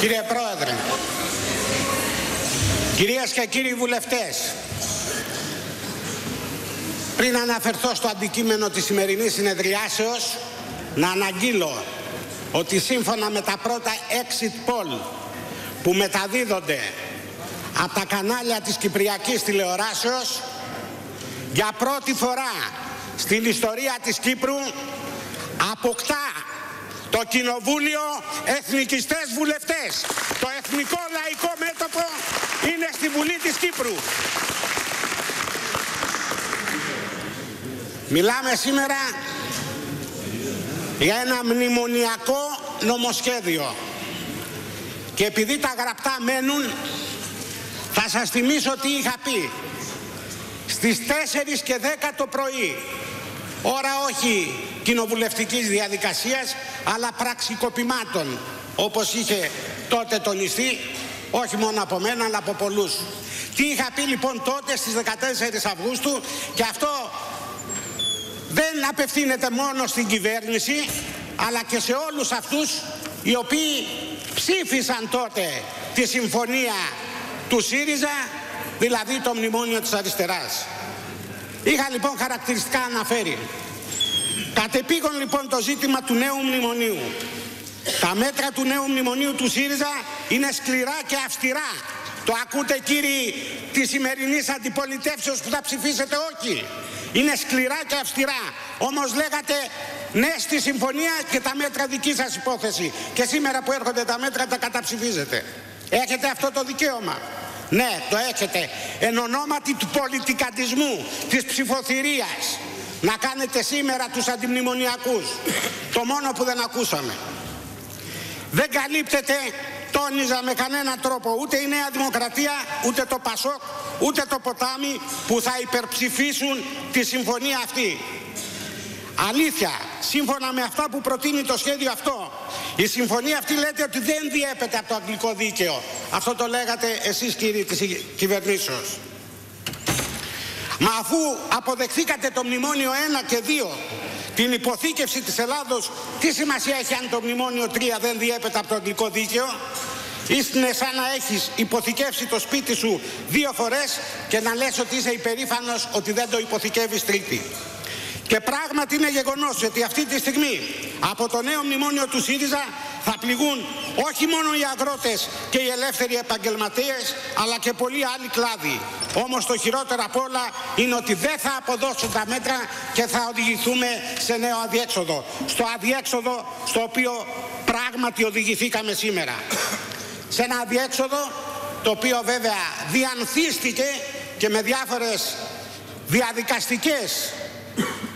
Κύριε Πρόεδρε, κυρίες και κύριοι βουλευτές, πριν αναφερθώ στο αντικείμενο της σημερινής συνεδριάσεως, να αναγγείλω ότι σύμφωνα με τα πρώτα exit poll που μεταδίδονται από τα κανάλια της Κυπριακής τηλεοράσεως, για πρώτη φορά στην ιστορία της Κύπρου αποκτά το Κοινοβούλιο εθνικιστές βουλευτές. Το Εθνικό Λαϊκό Μέτωπο είναι στη Βουλή της Κύπρου. Μιλάμε σήμερα για ένα μνημονιακό νομοσχέδιο. Και επειδή τα γραπτά μένουν, θα σας θυμίσω τι είχα πει. Στις 4 και 10 το πρωί, ώρα όχι κοινοβουλευτικής διαδικασίας, αλλά πραξικοπημάτων, όπως είχε τότε τονιστεί, όχι μόνο από μένα, αλλά από πολλούς. Τι είχα πει λοιπόν τότε στις 14 Αυγούστου και αυτό δεν απευθύνεται μόνο στην κυβέρνηση, αλλά και σε όλους αυτούς οι οποίοι ψήφισαν τότε τη συμφωνία του ΣΥΡΙΖΑ, δηλαδή το μνημόνιο της αριστεράς. Είχα λοιπόν χαρακτηριστικά αναφέρει. Κατεπήγον λοιπόν το ζήτημα του νέου μνημονίου. Τα μέτρα του νέου μνημονίου του ΣΥΡΙΖΑ είναι σκληρά και αυστηρά. Το ακούτε κύριοι της σημερινής αντιπολιτεύσεως που θα ψηφίσετε όχι. Είναι σκληρά και αυστηρά. Όμως λέγατε ναι στη συμφωνία και τα μέτρα δική σας υπόθεση. Και σήμερα που έρχονται τα μέτρα τα καταψηφίζετε. Έχετε αυτό το δικαίωμα. Ναι, το έχετε. Εν ονόματι του πολιτικαντισμού, της ψηφοθυρίας. Να κάνετε σήμερα τους αντιμνημονιακούς. Το μόνο που δεν ακούσαμε. Δεν καλύπτεται, τόνιζα με κανένα τρόπο, ούτε η Νέα Δημοκρατία, ούτε το Πασόκ, ούτε το Ποτάμι που θα υπερψηφίσουν τη συμφωνία αυτή. Αλήθεια, σύμφωνα με αυτά που προτείνει το σχέδιο αυτό, η συμφωνία αυτή λέτε ότι δεν διέπεται από το αγγλικό δίκαιο. Αυτό το λέγατε εσείς κύριοι της κυβερνήσεως. Μα αφού αποδεχθήκατε το μνημόνιο 1 και 2, την υποθήκευση της Ελλάδος, τι σημασία έχει αν το μνημόνιο 3 δεν διέπεται από το αγγλικό δίκαιο; Είναι σαν να έχεις υποθηκεύσει το σπίτι σου δύο φορές και να λες ότι είσαι υπερήφανος ότι δεν το υποθηκεύεις τρίτη. Και πράγματι είναι γεγονός ότι αυτή τη στιγμή από το νέο μνημόνιο του ΣΥΡΙΖΑ θα πληγούν όχι μόνο οι αγρότες και οι ελεύθεροι επαγγελματίες αλλά και πολλοί άλλοι κλάδοι. Όμως το χειρότερο απ' όλα είναι ότι δεν θα αποδώσουν τα μέτρα και θα οδηγηθούμε σε νέο αδιέξοδο. Στο αδιέξοδο στο οποίο πράγματι οδηγηθήκαμε σήμερα. Σε ένα αδιέξοδο το οποίο βέβαια διανθίστηκε και με διάφορες διαδικαστικές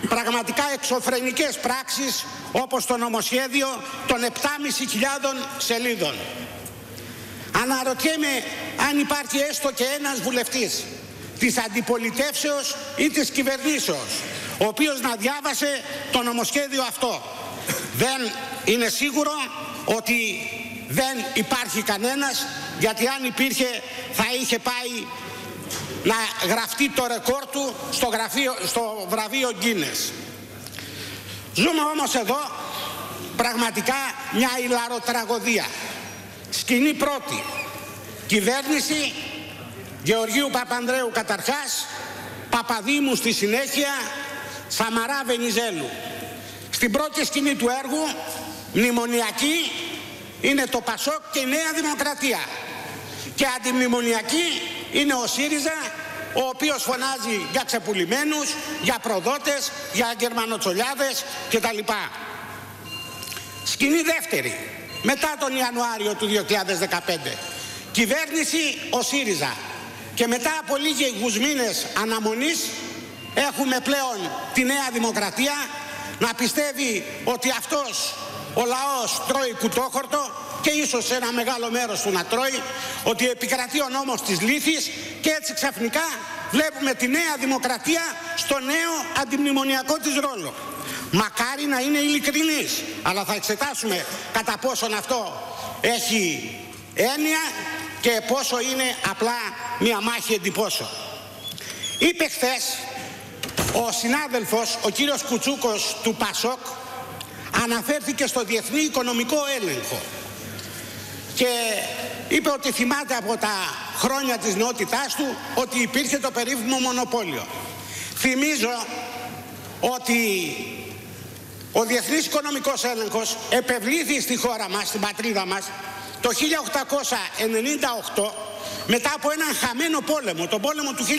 πραγματικά εξωφρενικές πράξεις όπως το νομοσχέδιο των 7.500 σελίδων. Αναρωτιέμαι αν υπάρχει έστω και ένας βουλευτής της αντιπολιτεύσεως ή της κυβερνήσεως ο οποίος να διάβασε το νομοσχέδιο αυτό. Δεν είναι σίγουρο ότι δεν υπάρχει κανένας γιατί αν υπήρχε θα είχε πάει να γραφτεί το ρεκόρ του στο, γραφείο, στο βραβείο Γκίνες. Ζούμε όμως εδώ πραγματικά μια ηλαροτραγωδία. Σκηνή πρώτη. Κυβέρνηση Γεωργίου Παπανδρέου καταρχάς, Παπαδήμου στη συνέχεια, Σαμαρά Βενιζέλου. Στην πρώτη σκηνή του έργου, μνημονιακή, είναι το Πασόκ και η Νέα Δημοκρατία. Και αντιμνημονιακή είναι ο ΣΥΡΙΖΑ ο οποίος φωνάζει για ξεπουλημένους, για προδότες, για γερμανοτσολιάδες κτλ. Σκηνή δεύτερη, μετά τον Ιανουάριο του 2015. Κυβέρνηση ο ΣΥΡΙΖΑ. Και μετά από λίγους μήνες αναμονής έχουμε πλέον τη Νέα Δημοκρατία να πιστεύει ότι αυτός ο λαός τρώει κουτόχορτο και ίσως ένα μεγάλο μέρος του να τρώει, ότι επικρατεί ο νόμος της λύθης και έτσι ξαφνικά βλέπουμε τη νέα δημοκρατία στο νέο αντιμνημονιακό της ρόλο. Μακάρι να είναι ειλικρινής, αλλά θα εξετάσουμε κατά πόσον αυτό έχει έννοια και πόσο είναι απλά μια μάχη εντυπώσεων. Είπε χθες ο συνάδελφος, ο κύριος Κουτσούκος του ΠΑΣΟΚ, αναφέρθηκε στο διεθνή οικονομικό έλεγχο. και είπε ότι θυμάται από τα χρόνια της νεότητάς του ότι υπήρχε το περίφημο μονοπόλιο. Θυμίζω ότι ο Διεθνής Οικονομικός Έλεγχος επευλήθη στη χώρα μας, στην πατρίδα μας, το 1898 μετά από έναν χαμένο πόλεμο, τον πόλεμο του 1897.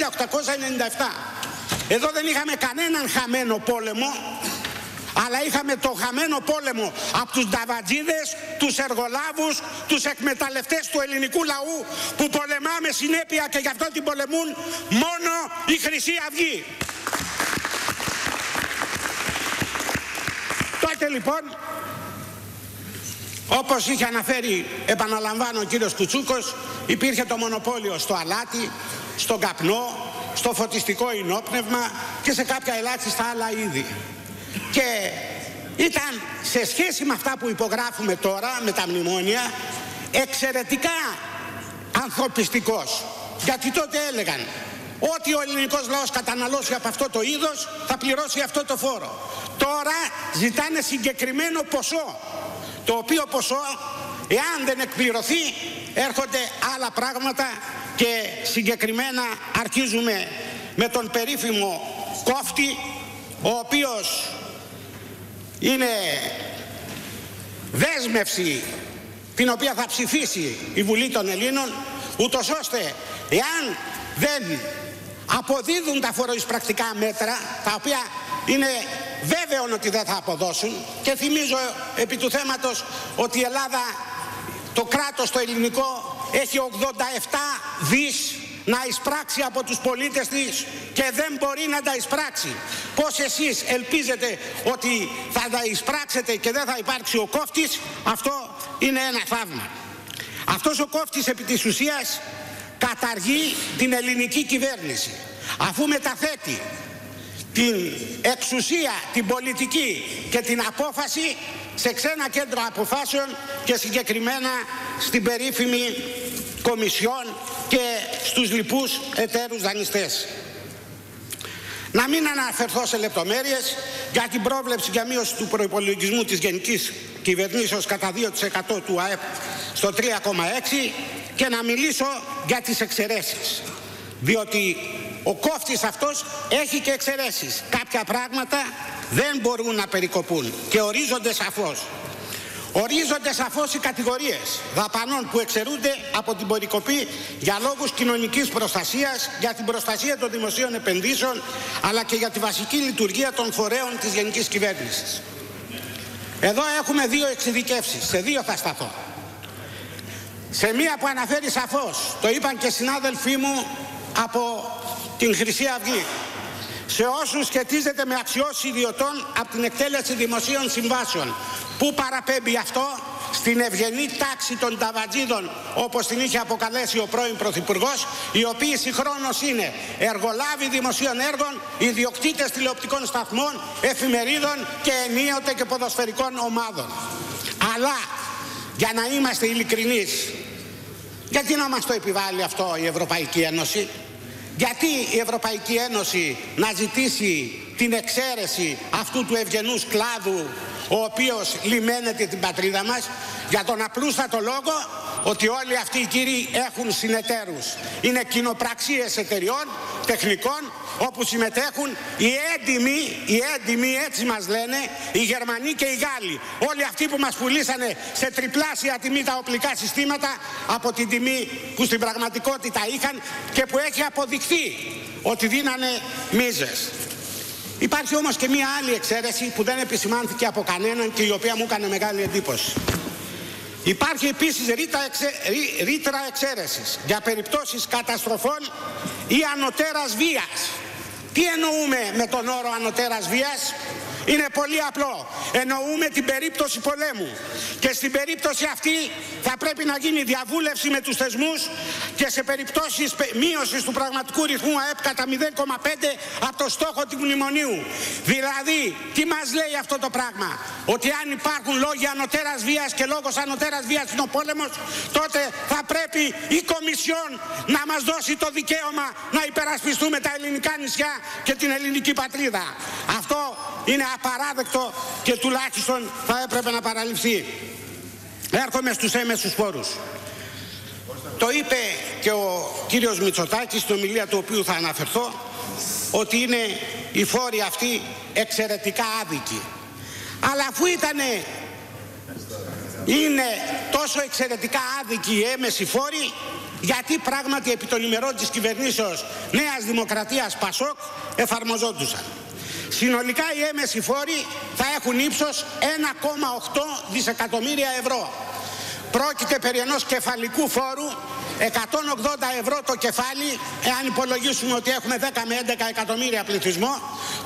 Εδώ δεν είχαμε κανέναν χαμένο πόλεμο, αλλά είχαμε το χαμένο πόλεμο από τους νταβατζίδες, τους εργολάβους, τους εκμεταλλευτές του ελληνικού λαού που πολεμάμε συνέπεια και γι' αυτό την πολεμούν μόνο η Χρυσή Αυγή. Τότε λοιπόν, όπως είχε αναφέρει, επαναλαμβάνω ο κύριος Κουτσούκος, υπήρχε το μονοπόλιο στο αλάτι, στον καπνό, στο φωτιστικό ενόπνευμα και σε κάποια ελάχιστα άλλα είδη. Και ήταν σε σχέση με αυτά που υπογράφουμε τώρα, με τα μνημόνια, εξαιρετικά ανθρωπιστικός. Γιατί τότε έλεγαν ότι ο ελληνικός λαός καταναλώσει από αυτό το είδος θα πληρώσει αυτό το φόρο. Τώρα ζητάνε συγκεκριμένο ποσό, το οποίο ποσό, εάν δεν εκπληρωθεί, έρχονται άλλα πράγματα και συγκεκριμένα αρχίζουμε με τον περίφημο κόφτη, ο οποίος είναι δέσμευση την οποία θα ψηφίσει η Βουλή των Ελλήνων, ούτως ώστε εάν δεν αποδίδουν τα φοροεισπρακτικά μέτρα, τα οποία είναι βέβαιο ότι δεν θα αποδώσουν και θυμίζω επί του θέματος ότι η Ελλάδα, το κράτος το ελληνικό, έχει 87 δις να εισπράξει από τους πολίτες της και δεν μπορεί να τα εισπράξει. Πώς εσείς ελπίζετε ότι θα τα εισπράξετε και δεν θα υπάρξει ο κόφτης, αυτό είναι ένα θαύμα. Αυτός ο κόφτης επί της ουσίας καταργεί την ελληνική κυβέρνηση αφού μεταθέτει την εξουσία, την πολιτική και την απόφαση σε ξένα κέντρα αποφάσεων και συγκεκριμένα στην περίφημη Κομισιόν και στους λοιπούς εταίρους δανειστές. Να μην αναφερθώ σε λεπτομέρειες για την πρόβλεψη για μείωση του προϋπολογισμού της Γενικής Κυβερνήσεως κατά 2% του ΑΕΠ στο 3,6% και να μιλήσω για τις εξαιρέσεις. Διότι ο κόφτης αυτός έχει και εξαιρέσεις. Κάποια πράγματα δεν μπορούν να περικοπούν και ορίζονται σαφώς. Ορίζονται σαφώς οι κατηγορίες δαπανών που εξαιρούνται από την περικοπή για λόγους κοινωνικής προστασίας, για την προστασία των δημοσίων επενδύσεων, αλλά και για τη βασική λειτουργία των φορέων της Γενικής Κυβέρνησης. Εδώ έχουμε δύο εξειδικεύσεις, σε δύο θα σταθώ. Σε μία που αναφέρει σαφώς, το είπαν και συνάδελφοί μου από την Χρυσή Αυγή σε όσους σχετίζεται με αξιώσεις ιδιωτών από την εκτέλεση δημοσίων συμβάσεων. Πού παραπέμπει αυτό; Στην ευγενή τάξη των ταβατζίδων όπως την είχε αποκαλέσει ο πρώην Πρωθυπουργός, οι οποίοι συγχρόνως είναι εργολάβοι δημοσίων έργων, ιδιοκτήτες τηλεοπτικών σταθμών, εφημερίδων και ενίοτε και ποδοσφαιρικών ομάδων. Αλλά για να είμαστε ειλικρινείς, γιατί να μας το επιβάλλει αυτό η Ευρωπαϊκή Ένωση, γιατί η Ευρωπαϊκή Ένωση να ζητήσει την εξαίρεση αυτού του ευγενούς κλάδου ο οποίος λιμένεται την πατρίδα μας για τον απλούστατο λόγο ότι όλοι αυτοί οι κύριοι έχουν συνεταίρους. Είναι κοινοπραξίες εταιριών, τεχνικών, όπου συμμετέχουν οι έντιμοι, οι έντιμοι έτσι μας λένε, οι Γερμανοί και οι Γάλλοι. Όλοι αυτοί που μας πουλήσανε σε τριπλάσια τιμή τα οπλικά συστήματα από την τιμή που στην πραγματικότητα είχαν και που έχει αποδειχθεί ότι δίνανε μίζες. Υπάρχει όμως και μία άλλη εξαίρεση που δεν επισημάνθηκε από κανέναν και η οποία μου έκανε μεγάλη εντύπωση. Υπάρχει επίσης ρήτρα, εξε, ρήτρα εξαίρεσης για περιπτώσεις καταστροφών ή ανωτέρας βίας. Τι εννοούμε με τον όρο ανωτέρας βίας; Είναι πολύ απλό. Εννοούμε την περίπτωση πολέμου. Και στην περίπτωση αυτή θα πρέπει να γίνει διαβούλευση με τους θεσμούς και σε περιπτώσεις μείωσης του πραγματικού ρυθμού ΑΕΠ κατά 0,5 από το στόχο του μνημονίου. Δηλαδή, τι μας λέει αυτό το πράγμα; Ότι αν υπάρχουν λόγοι ανωτέρας βίας και λόγος ανωτέρας βίας είναι ο πόλεμος, τότε θα πρέπει η Κομισιόν να μας δώσει το δικαίωμα να υπερασπιστούμε τα ελληνικά νησιά και την ελληνική πατρίδα. Αυτό είναι απαράδεκτο και τουλάχιστον θα έπρεπε να παραλυφθεί. Έρχομαι στους έμεσους φόρους. Το είπε και ο κύριος Μητσοτάκης στην ομιλία του οποίου θα αναφερθώ ότι είναι οι φόροι αυτοί εξαιρετικά άδικοι. Αλλά αφού ήταν είναι τόσο εξαιρετικά άδικοι οι έμεσοι φόροι γιατί πράγματι επί των ημερών της κυβερνήσεως Νέας Δημοκρατίας Πασόκ εφαρμοζόντουσαν. Συνολικά οι έμεσοι φόροι θα έχουν ύψος 1,8 δισεκατομμύρια ευρώ. Πρόκειται περί ενός κεφαλικού φόρου 180 ευρώ το κεφάλι εάν υπολογίσουμε ότι έχουμε 10 με 11 εκατομμύρια πληθυσμό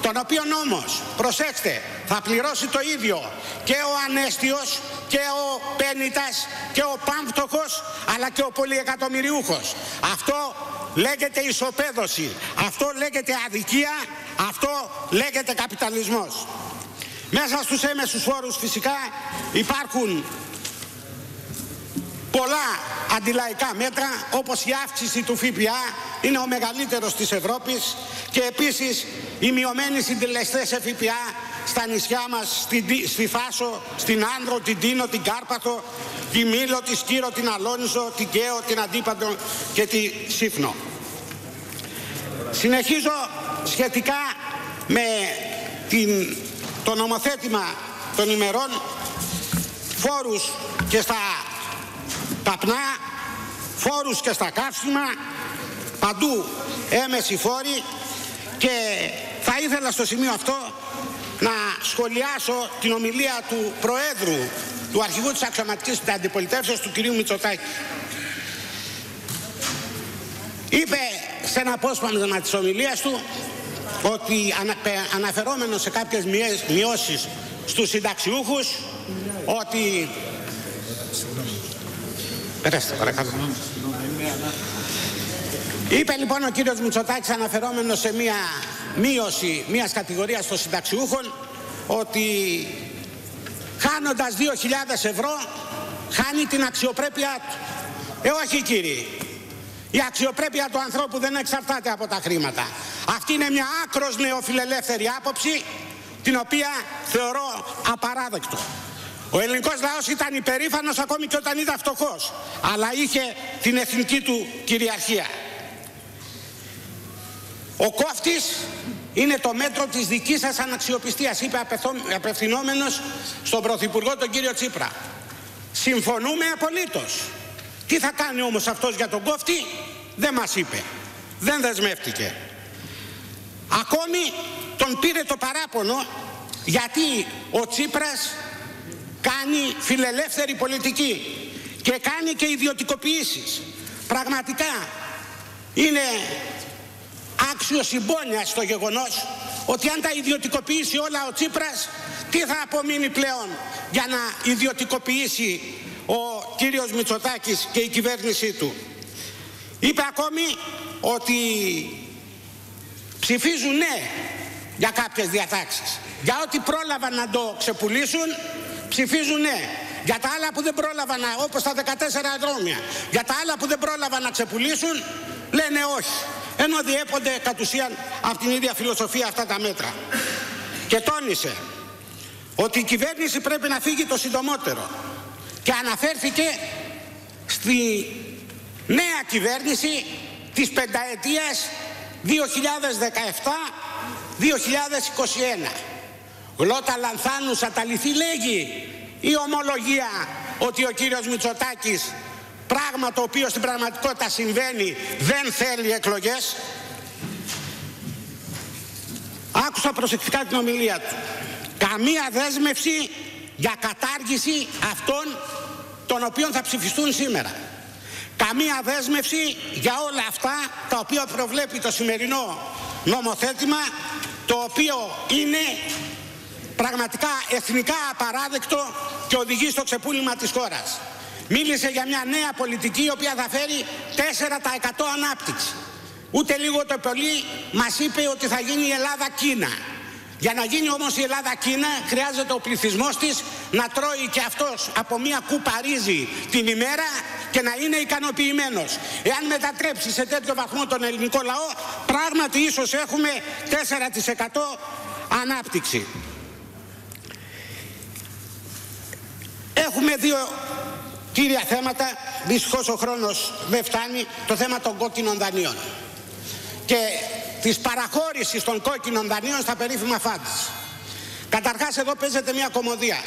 τον οποίο όμως, προσέξτε, θα πληρώσει το ίδιο και ο ανέστιος και ο πένιτας και ο πάμφτωχος αλλά και ο πολυεκατομμυριούχος. Αυτό λέγεται ισοπαίδωση, αυτό λέγεται αδικία, αυτό λέγεται καπιταλισμός. Μέσα στους έμεσους φόρους φυσικά υπάρχουν πολλά αντιλαϊκά μέτρα όπως η αύξηση του ΦΠΑ είναι ο μεγαλύτερος της Ευρώπης και επίσης οι μειωμένοι συντελεστές ΦΠΑ στα νησιά μας, στη, στη Φάσο, στην Άνδρο, την Τίνο, την Κάρπαθο, τη Μήλο, τη Σκύρο, την Αλόνιζο, την Καίο, την Αντίπαντο και τη Σύφνο. Συνεχίζω σχετικά με την, το νομοθέτημα των ημερών φόρους και στα καπνά, φόρους και στα καύσιμα, παντού έμεση φόροι και θα ήθελα στο σημείο αυτό να σχολιάσω την ομιλία του Προέδρου του Αρχηγού της Αξιωματικής Αντιπολιτεύσεως του κυρίου Μητσοτάκη. Είπε σε ένα απόσπασμα της ομιλίας του ότι αναφερόμενο σε κάποιες μειώσεις στους συνταξιούχους ότι Περάστε παρακαλώ. Είπε λοιπόν ο κύριος Μητσοτάκης αναφερόμενος σε μια μείωση μιας κατηγορίας των συνταξιούχων ότι χάνοντας 2.000 ευρώ χάνει την αξιοπρέπειά του. Ε όχι κύριοι. Η αξιοπρέπεια του ανθρώπου δεν εξαρτάται από τα χρήματα. Αυτή είναι μια άκρος νεοφιλελεύθερη άποψη την οποία θεωρώ απαράδεκτο. Ο ελληνικός λαός ήταν υπερήφανος ακόμη και όταν ήταν φτωχός, αλλά είχε την εθνική του κυριαρχία. Ο κόφτης είναι το μέτρο της δικής σας αναξιοπιστίας, είπε απευθυνόμενος στον Πρωθυπουργό τον κύριο Τσίπρα. Συμφωνούμε απολύτως. Τι θα κάνει όμως αυτός για τον κόφτη, δεν μας είπε. Δεν δεσμεύτηκε. Ακόμη τον πήρε το παράπονο γιατί ο Τσίπρας κάνει φιλελεύθερη πολιτική και κάνει και ιδιωτικοποιήσεις. Πραγματικά είναι άξιο συμπόνια στο γεγονός ότι αν τα ιδιωτικοποιήσει όλα ο Τσίπρας τι θα απομείνει πλέον για να ιδιωτικοποιήσει ο κύριος Μητσοτάκης και η κυβέρνησή του. Είπε ακόμη ότι ψηφίζουν ναι για κάποιες διατάξεις. Για ό,τι πρόλαβαν να το ξεπουλήσουν ψηφίζουν ναι. Για τα άλλα που δεν πρόλαβαν, όπως τα 14 δρόμια, για τα άλλα που δεν πρόλαβαν να ξεπουλήσουν, λένε όχι. Ενώ διέπονται κατ' ουσίαν από την ίδια φιλοσοφία αυτά τα μέτρα. Και τόνισε ότι η κυβέρνηση πρέπει να φύγει το συντομότερο. Και αναφέρθηκε στη νέα κυβέρνηση της πενταετίας 2017-2021. Γλώτα λανθάνουσα τα λυθή λέγει η ομολογία ότι ο κύριος Μητσοτάκης πράγμα το οποίο στην πραγματικότητα συμβαίνει δεν θέλει εκλογές άκουσα προσεκτικά την ομιλία του καμία δέσμευση για κατάργηση αυτών των οποίων θα ψηφιστούν σήμερα καμία δέσμευση για όλα αυτά τα οποία προβλέπει το σημερινό νομοθέτημα το οποίο είναι πραγματικά εθνικά απαράδεκτο και οδηγεί στο ξεπούλημα της χώρας. Μίλησε για μια νέα πολιτική η οποία θα φέρει 4% ανάπτυξη. Ούτε λίγο το πολύ μας είπε ότι θα γίνει η Ελλάδα Κίνα. Για να γίνει όμως η Ελλάδα Κίνα χρειάζεται ο πληθυσμός της να τρώει και αυτός από μια κούπα ρύζι την ημέρα και να είναι ικανοποιημένος. Εάν μετατρέψει σε τέτοιο βαθμό τον ελληνικό λαό πράγματι ίσως έχουμε 4% ανάπτυξη. Έχουμε δύο κύρια θέματα, δυστυχώς ο χρόνος δεν φτάνει, το θέμα των κόκκινων δανείων και της παραχώρησης των κόκκινων δανείων στα περίφημα φάντς. Καταρχάς εδώ παίζεται μια κομμωδία.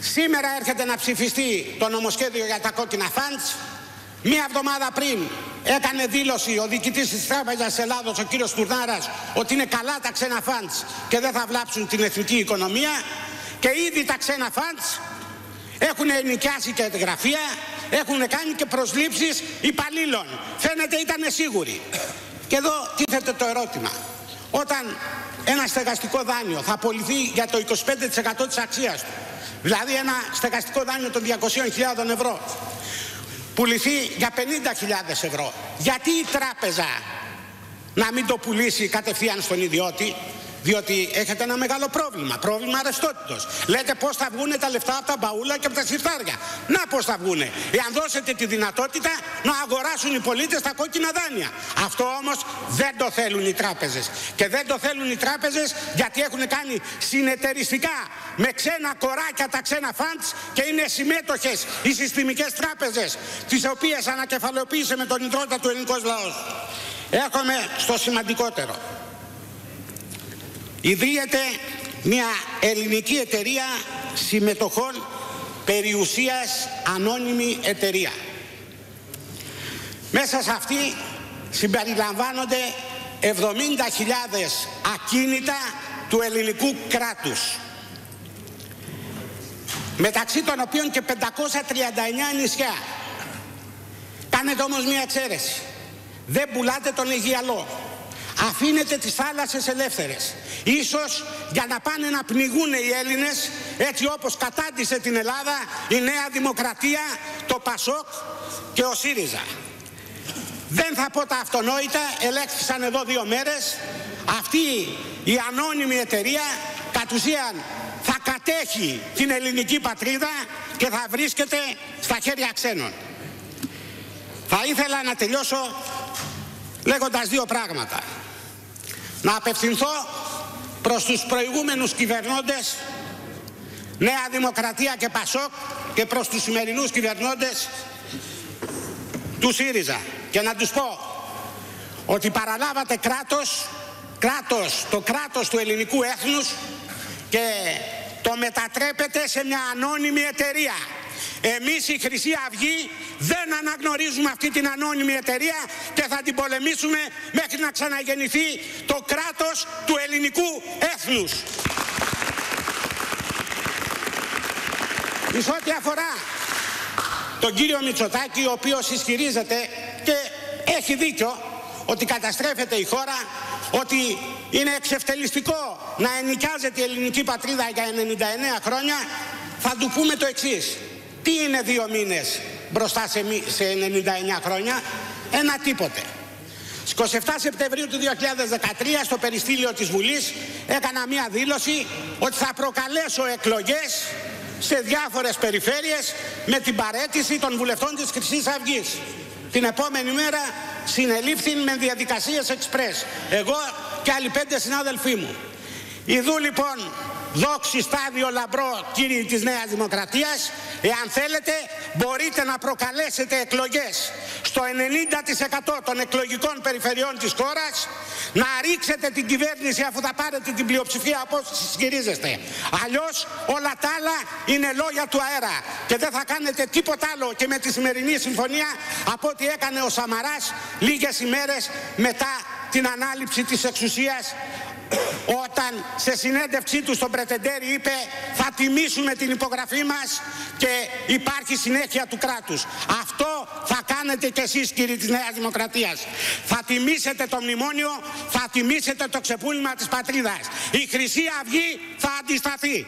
Σήμερα έρχεται να ψηφιστεί το νομοσχέδιο για τα κόκκινα φάντς. Μία εβδομάδα πριν έκανε δήλωση ο διοικητής της Τράπεζας Ελλάδος, ο κύριος Τουρνάρας, ότι είναι καλά τα ξένα φάντς και δεν θα βλάψουν την εθνική οικονομία. Και ήδη τα ξένα φάντς έχουν ενοικιάσει και γραφεία, έχουν κάνει και προσλήψεις υπαλλήλων. Φαίνεται ήταν σίγουροι. Και εδώ τίθεται το ερώτημα. Όταν ένα στεγαστικό δάνειο θα απολυθεί για το 25% της αξίας του, δηλαδή ένα στεγαστικό δάνειο των 200.000 ευρώ, πουληθεί για 50.000 ευρώ, γιατί η τράπεζα να μην το πουλήσει κατευθείαν στον ιδιώτη, διότι έχετε ένα μεγάλο πρόβλημα, πρόβλημα αρεστότητος. Λέτε πώς θα βγουν τα λεφτά από τα μπαούλα και από τα συρτάρια. Να πώς θα βγουν. Εάν δώσετε τη δυνατότητα να αγοράσουν οι πολίτες τα κόκκινα δάνεια. Αυτό όμως δεν το θέλουν οι τράπεζες. Και δεν το θέλουν οι τράπεζες γιατί έχουν κάνει συνεταιριστικά με ξένα κοράκια τα ξένα φαντ και είναι συμμέτοχες οι συστημικές τράπεζες, τις οποίες ανακεφαλαιοποίησε με τον ιδρώτα του ελληνικού λαός. Έρχομαι στο σημαντικότερο. Ιδρύεται μια ελληνική εταιρεία συμμετοχών περιουσίας ανώνυμη εταιρεία. Μέσα σε αυτή συμπεριλαμβάνονται 70.000 ακίνητα του ελληνικού κράτους μεταξύ των οποίων και 539 νησιά. Κάνετε όμως μία εξαίρεση. Δεν πουλάτε τον Αιγιαλό αφήνετε τις θάλασσες ελεύθερες. Ίσως για να πάνε να πνιγούν οι Έλληνες έτσι όπως κατάντησε την Ελλάδα η Νέα Δημοκρατία, το Πασόκ και ο ΣΥΡΙΖΑ. Δεν θα πω τα αυτονόητα, ελέγχθησαν εδώ δύο μέρες. Αυτή η ανώνυμη εταιρεία κατ' ουσίαν θα κατέχει την ελληνική πατρίδα και θα βρίσκεται στα χέρια ξένων. Θα ήθελα να τελειώσω λέγοντας δύο πράγματα να απευθυνθώ προς τους προηγούμενους κυβερνώντες Νέα Δημοκρατία και Πασόκ και προς τους σημερινούς κυβερνώντες του ΣΥΡΙΖΑ και να τους πω ότι παραλάβατε κράτος, κράτος, το κράτος του ελληνικού έθνους και το μετατρέπετε σε μια ανώνυμη εταιρεία. Εμείς η Χρυσή Αυγή δεν αναγνωρίζουμε αυτή την ανώνυμη εταιρεία και θα την πολεμήσουμε μέχρι να ξαναγεννηθεί το κράτος του ελληνικού έθνους. Εις ό,τι αφορά τον κύριο Μητσοτάκη, ο οποίος ισχυρίζεται και έχει δίκιο ότι καταστρέφεται η χώρα, ότι είναι εξευτελιστικό να ενοικιάζεται η ελληνική πατρίδα για 99 χρόνια, θα του πούμε το εξής. Τι είναι δύο μήνες μπροστά σε, σε 99 χρόνια, ένα τίποτε. Στις 27 Σεπτεμβρίου του 2013 στο περιστήλιο της Βουλής έκανα μία δήλωση ότι θα προκαλέσω εκλογές σε διάφορες περιφέρειες με την παρέτηση των βουλευτών της Χρυσής Αυγής. Την επόμενη μέρα συνελήφθη με διαδικασίες εξπρές. Εγώ και άλλοι πέντε συνάδελφοί μου. Ιδού λοιπόν δόξη στάδιο λαμπρό κύριοι της Νέας Δημοκρατίας εάν θέλετε μπορείτε να προκαλέσετε εκλογές στο 90% των εκλογικών περιφερειών της χώρας να ρίξετε την κυβέρνηση αφού θα πάρετε την πλειοψηφία από όσοι ισχυρίζεστε. Αλλιώς όλα τα άλλα είναι λόγια του αέρα και δεν θα κάνετε τίποτα άλλο και με τη σημερινή συμφωνία από ό,τι έκανε ο Σαμαράς λίγες ημέρες μετά την ανάληψη της εξουσίας όταν σε συνέντευξή του στον Πρετεντέρη είπε θα τιμήσουμε την υπογραφή μας και υπάρχει συνέχεια του κράτους. Αυτό θα κάνετε κι εσείς κύριοι της Νέας Δημοκρατίας. Θα τιμήσετε το μνημόνιο, θα τιμήσετε το ξεπούλημα της πατρίδας. Η Χρυσή Αυγή θα αντισταθεί.